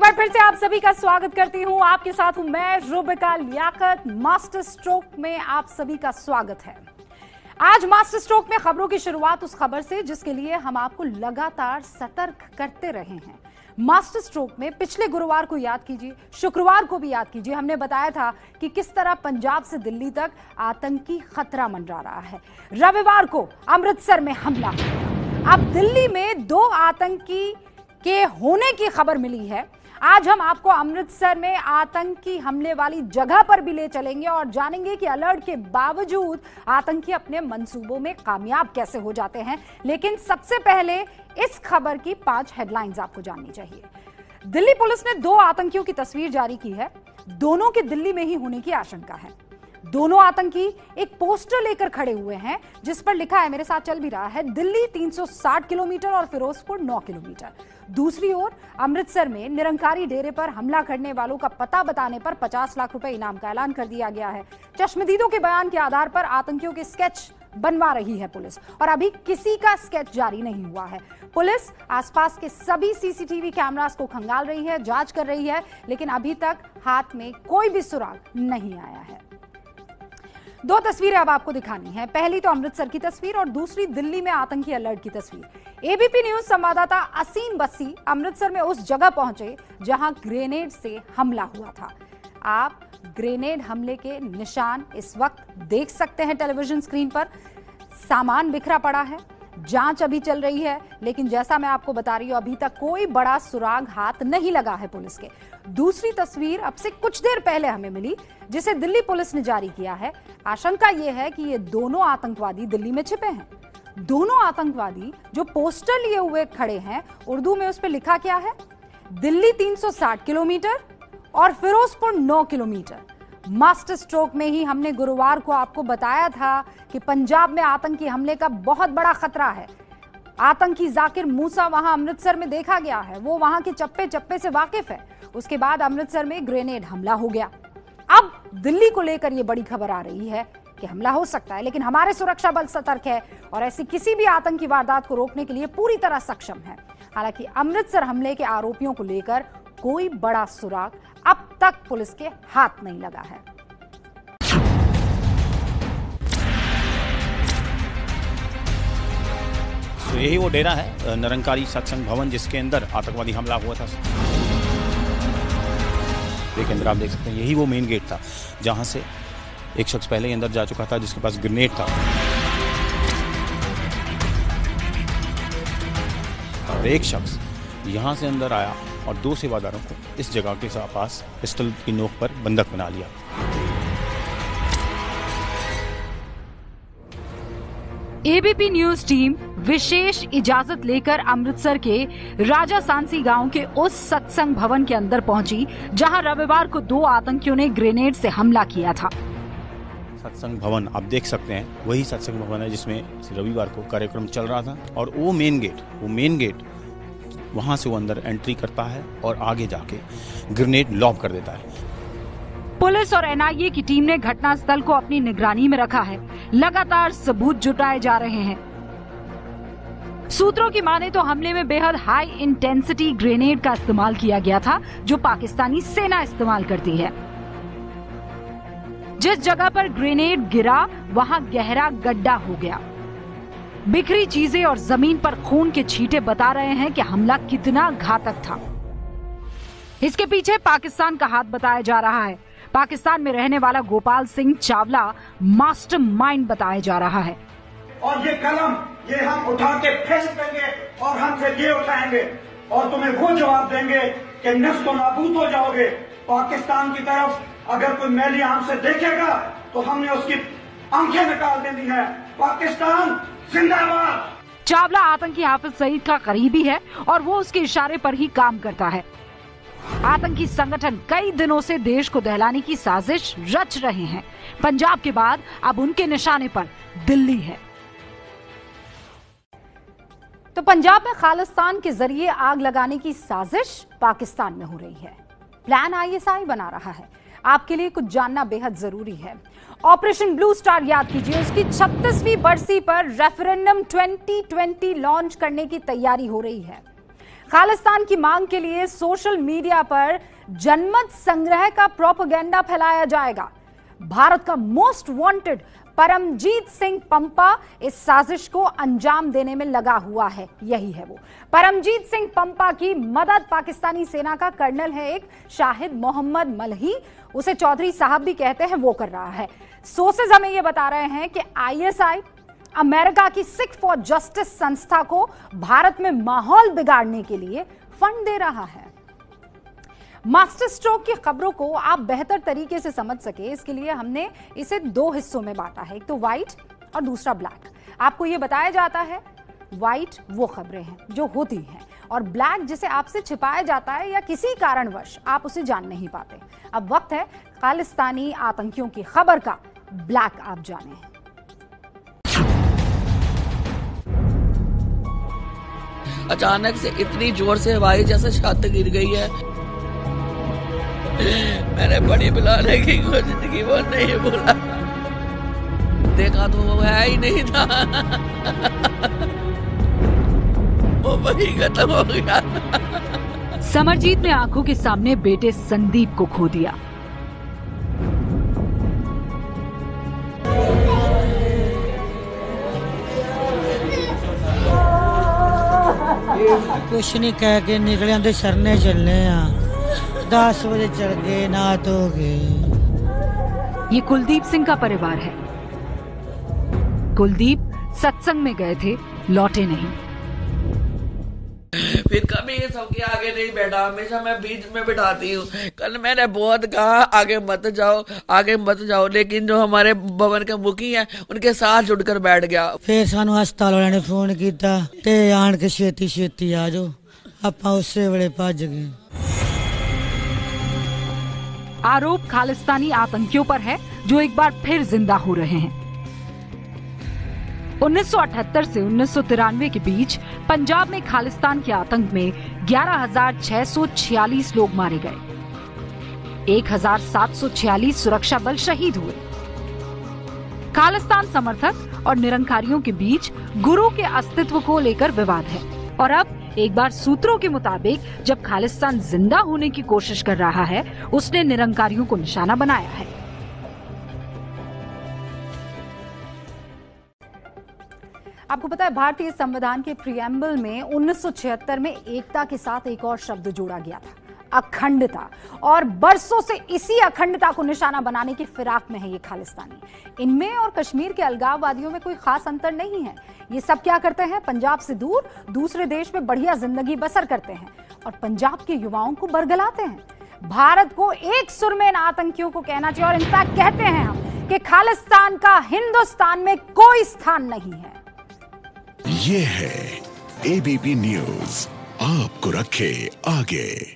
बार फिर से आप सभी का स्वागत करती हूँ। आपके साथ हूँ मैं, रुबिका लियाकत। मास्टर स्ट्रोक में आप सभी का स्वागत है। आज मास्टर स्ट्रोक में खबरों की शुरुआत उस खबर से, जिसके लिए हम आपको लगातार सतर्क करते रहे हैं। मास्टर स्ट्रोक में पिछले गुरुवार को याद कीजिए, शुक्रवार को भी याद कीजिए, हमने बताया था कि किस तरह पंजाब से दिल्ली तक आतंकी खतरा मंडरा रहा है। रविवार को अमृतसर में हमला। अब दिल्ली में दो आतंकी के होने की खबर मिली है। आज हम आपको अमृतसर में आतंकी हमले वाली जगह पर भी ले चलेंगे और जानेंगे कि अलर्ट के बावजूद आतंकी अपने मंसूबों में कामयाब कैसे हो जाते हैं। लेकिन सबसे पहले इस खबर की पाँच हेडलाइंस आपको जाननी चाहिए। दिल्ली पुलिस ने दो आतंकियों की तस्वीर जारी की है। दोनों के दिल्ली में ही होने की आशंका है। दोनों आतंकी एक पोस्टर लेकर खड़े हुए हैं, जिस पर लिखा है, मेरे साथ चल भी रहा है, दिल्ली 360 किलोमीटर और फिरोजपुर 9 किलोमीटर। दूसरी ओर, अमृतसर में निरंकारी डेरे पर हमला करने वालों का पता बताने पर 50 लाख रुपए इनाम का ऐलान कर दिया गया है। चश्मदीदों के बयान के आधार पर आतंकियों के स्केच बनवा रही है पुलिस, और अभी किसी का स्केच जारी नहीं हुआ है। पुलिस आसपास के सभी सीसीटीवी कैमरास को खंगाल रही है, जाँच कर रही है, लेकिन अभी तक हाथ में कोई भी सुराग नहीं आया है। दो तस्वीरें अब आपको दिखानी है। पहली तो अमृतसर की तस्वीर और दूसरी दिल्ली में आतंकी अलर्ट की तस्वीर। एबीपी न्यूज़ संवाददाता असीम बस्सी अमृतसर में उस जगह पहुँचे जहाँ ग्रेनेड से हमला हुआ था। आप ग्रेनेड हमले के निशान इस वक्त देख सकते हैं टेलीविज़न स्क्रीन पर। सामान बिखरा पड़ा है। जाँच अभी चल रही है, लेकिन जैसा मैं आपको बता रही हूँ, अभी तक कोई बड़ा सुराग हाथ नहीं लगा है पुलिस के। दूसरी तस्वीर अब से कुछ देर पहले हमें मिली, जिसे दिल्ली पुलिस ने जारी किया है। आशंका यह है कि ये दोनों आतंकवादी दिल्ली में छिपे हैं। दोनों आतंकवादी जो पोस्टर लिए हुए खड़े हैं, उर्दू में उस पर लिखा क्या है? दिल्ली 360 किलोमीटर और फिरोजपुर 9 किलोमीटर। मास्टर स्ट्रोक में ही हमने गुरुवार को आपको बताया था कि पंजाब में आतंकी हमले का बहुत बड़ा खतरा है। आतंकी जाकिर मूसा वहाँ अमृतसर में देखा गया है। वो वहाँ के चप्पे चप्पे से वाकिफ है। उसके बाद अमृतसर में ग्रेनेड हमला हो गया। अब दिल्ली को लेकर यह बड़ी खबर आ रही है कि हमला हो सकता है, लेकिन हमारे सुरक्षा बल सतर्क है और ऐसी किसी भी आतंकी वारदात को रोकने के लिए पूरी तरह सक्षम है। हालाँकि अमृतसर हमले के आरोपियों को लेकर कोई बड़ा सुराग अब तक पुलिस के हाथ नहीं लगा है। तो यही वो डेरा है निरंकारी सत्संग भवन, जिसके अंदर आतंकवादी हमला हुआ था। के अंदर आप देख सकते हैं, यही वो मेन गेट था, जहाँ से एक शख्स पहले ही अंदर जा चुका था, जिसके पास ग्रेनेड था। और एक शख्स यहाँ से अंदर आया और दो सेवादारों को इस जगह के पास पिस्टल की नोक पर बंधक बना लिया। एबीपी न्यूज़ टीम विशेष इजाज़त लेकर अमृतसर के राजा सांसी गाँव के उस सत्संग भवन के अंदर पहुँची जहाँ रविवार को दो आतंकियों ने ग्रेनेड से हमला किया था। सत्संग भवन आप देख सकते हैं वही सत्संग भवन है जिसमें रविवार को कार्यक्रम चल रहा था और वो मेन गेट वो मेन गेट वहाँ से वो अंदर एंट्री करता है और आगे जाके ग्रेनेड लॉब कर देता है। पुलिस और एनआईए की टीम ने घटना स्थल को अपनी निगरानी में रखा है। लगातार सबूत जुटाए जा रहे हैं। सूत्रों की माने तो हमले में बेहद हाई इंटेंसिटी ग्रेनेड का इस्तेमाल किया गया था, जो पाकिस्तानी सेना इस्तेमाल करती है। जिस जगह पर ग्रेनेड गिरा, वहाँ गहरा गड्ढा हो गया। बिखरी चीज़ें और ज़मीन पर खून के छींटे बता रहे हैं कि हमला कितना घातक था। इसके पीछे पाकिस्तान का हाथ बताया जा रहा है। पाकिस्तान में रहने वाला गोपाल सिंह चावला मास्टर माइंड बताया जा रहा है। और ये कलम ये हम उठा के फेंक देंगे और हम फिर ये उठाएँगे और तुम्हें वो जवाब देंगे कि नस तो नाबूद हो जाओगे। पाकिस्तान की तरफ़ अगर कोई मैली आम से देखेगा तो हमने उसकी आँखें निकाल देनी है। पाकिस्तान जिंदाबाद। चावला आतंकी हाफिज सईद का करीबी है और वो उसके इशारे पर ही काम करता है। आतंकी संगठन कई दिनों से देश को दहलाने की साजिश रच रहे हैं। पंजाब के बाद अब उनके निशाने पर दिल्ली है। तो पंजाब में खालिस्तान के ज़रिए आग लगाने की साजिश पाकिस्तान में हो रही है। प्लान आईएसआई बना रहा है। आपके लिए कुछ जानना बेहद ज़रूरी है। ऑपरेशन ब्लू स्टार याद कीजिए, उसकी 36वीं बरसी पर रेफरेंडम 2020 लॉन्च करने की तैयारी हो रही है। खालिस्तान की मांग के लिए सोशल मीडिया पर जनमत संग्रह का प्रोपोगेंडा फैलाया जाएगा। भारत का मोस्ट वांटेड परमजीत सिंह पंपा इस साजिश को अंजाम देने में लगा हुआ है। यही है वो। परमजीत सिंह पंपा की मदद पाकिस्तानी सेना का कर्नल है एक शाहिद मोहम्मद मलही। उसे चौधरी साहब भी कहते हैं, वो कर रहा है। सोर्सेज हमें ये बता रहे हैं कि आईएसआई अमेरिका की सिख फॉर जस्टिस संस्था को भारत में माहौल बिगाड़ने के लिए फंड दे रहा है। मास्टर स्ट्रोक की खबरों को आप बेहतर तरीके से समझ सके। इसके लिए हमने इसे दो हिस्सों में बांटा है, एक तो व्हाइट और दूसरा ब्लैक आपको यह बताया जाता है व्हाइट वो खबरें हैं जो होती हैं और ब्लैक जिसे आपसे छिपाया जाता है या किसी कारणवश आप उसे जान नहीं पाते। अब वक्त है खालिस्तानी आतंकियों की खबर का। ब्लैक आप जाने। अचानक से इतनी ज़ोर से हवाई जैसे छत गिर गई है। मैंने बड़ी बुलाने की कोशिश की वो नहीं बोला। देखा तो वो है ही नहीं था। वो वही खत्म हो गया। समरजीत ने आँखों के सामने बेटे संदीप को खो दिया। कुछ नहीं कह के निकले हम तो शरने चलने दस बजे चल गए ना तो गए ये कुलदीप सिंह का परिवार है। कुलदीप सत्संग में गए थे लौटे नहीं। फिर कभी सबके आगे नहीं बैठा हमेशा मैं बीच में बैठाती हूँ। कल मैंने बहुत कहा आगे मत जाओ आगे मत जाओ लेकिन जो हमारे भवन के मुखी हैं उनके साथ जुड़कर बैठ गया। फिर सानू हस्पताल वाले ने फ़ोन किया ते आन के छेती छेती आ जाओ आप उससे बड़े भज गए। आरोप खालिस्तानी आतंकियों पर है जो एक बार फिर ज़िंदा हो रहे हैं। 1978 से उन्नीस सौ तिरानवे के बीच पंजाब में खालिस्तान के आतंक में 11,646 लोग मारे गए। 1,746 सुरक्षा बल शहीद हुए। खालिस्तान समर्थक और निरंकारियों के बीच गुरु के अस्तित्व को लेकर विवाद है और अब एक बार सूत्रों के मुताबिक, जब खालिस्तान ज़िंदा होने की कोशिश कर रहा है, उसने निरंकारियों को निशाना बनाया है। आपको पता है, भारतीय संविधान के प्रियम्बल में 1976 में एकता के साथ एक और शब्द जोड़ा गया था। अखंडता। और बरसों से इसी अखंडता को निशाना बनाने की फिराक में है ये खालिस्तानी। इनमें और कश्मीर के अलगाववादियों में कोई खास अंतर नहीं है। ये सब क्या करते हैं? पंजाब से दूर, दूसरे देश में बढ़िया ज़िंदगी बसर करते हैं और पंजाब के युवाओं को बरगलाते हैं। भारत को एक सुर में इन आतंकियों को कहना चाहिए और इनफैक्ट कहते हैं हम कि खालिस्तान का हिंदुस्तान में कोई स्थान नहीं है। ये है एबीपी न्यूज़ आपको रखे आगे।